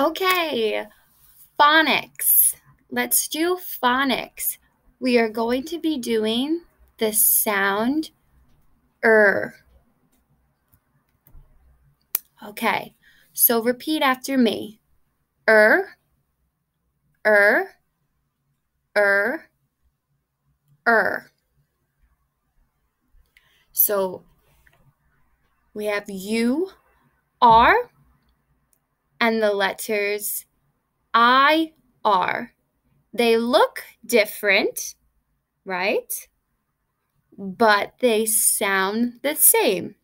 Okay, phonics. Let's do phonics. We are going to be doing the sound er. Okay, so repeat after me. Er, er, er, er. So we have U, R, and the letters I, R. They look different, right? But they sound the same.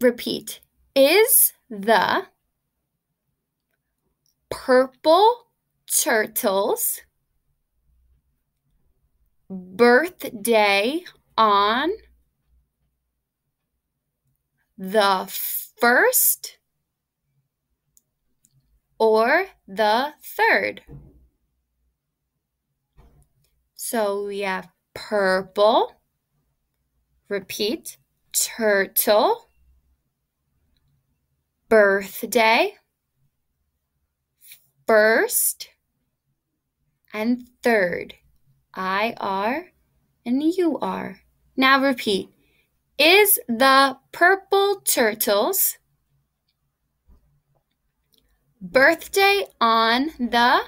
Repeat. Is the purple turtles birthday on the first or the third. So we have purple, repeat, turtle, birthday, first, and third. I R and U R. Now repeat. Is the purple turtles birthday on the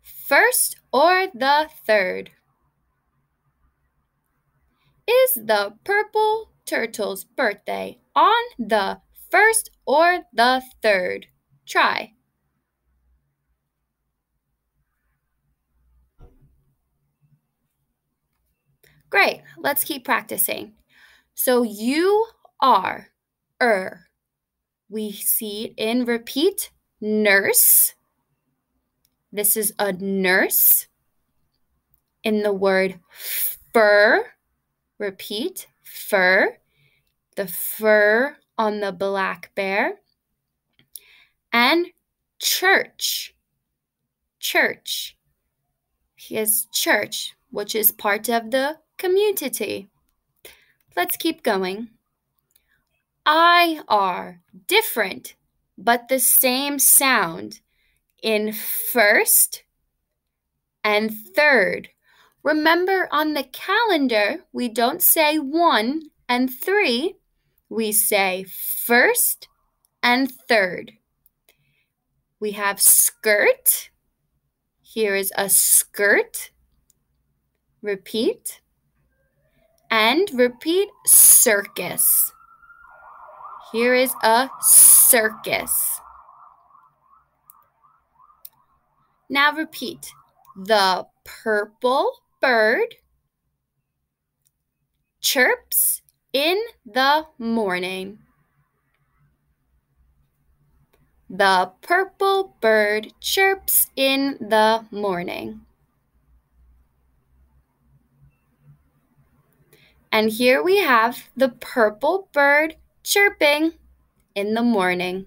first or the third? Is the purple turtle's birthday on the first or the third? Try. Great. Let's keep practicing. So U R, er. We see in repeat nurse. This is a nurse. In the word fur, repeat fur. The fur on the black bear. And church. Church. He is church, which is part of the community. Let's keep going. I R different, but the same sound in first and third. Remember, on the calendar, we don't say one and three, we say first and third. We have skirt. Here is a skirt. Repeat and repeat circus. Here is a circus. Now repeat the purple bird chirps in the morning. The purple bird chirps in the morning. And here we have the purple bird chirping in the morning.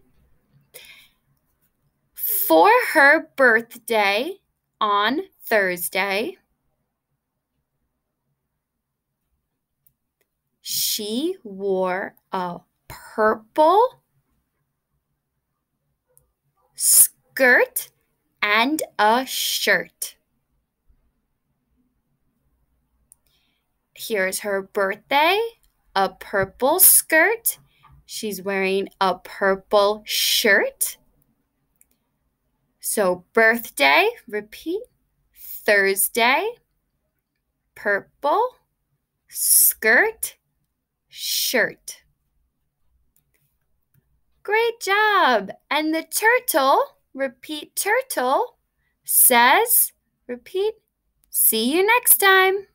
For her birthday on Thursday, she wore a purple skirt and a shirt. Here's her birthday a purple skirt. She's wearing a purple shirt. So, birthday, repeat. Thursday, purple, skirt, shirt. Great job. And the turtle, repeat turtle, says, repeat, see you next time.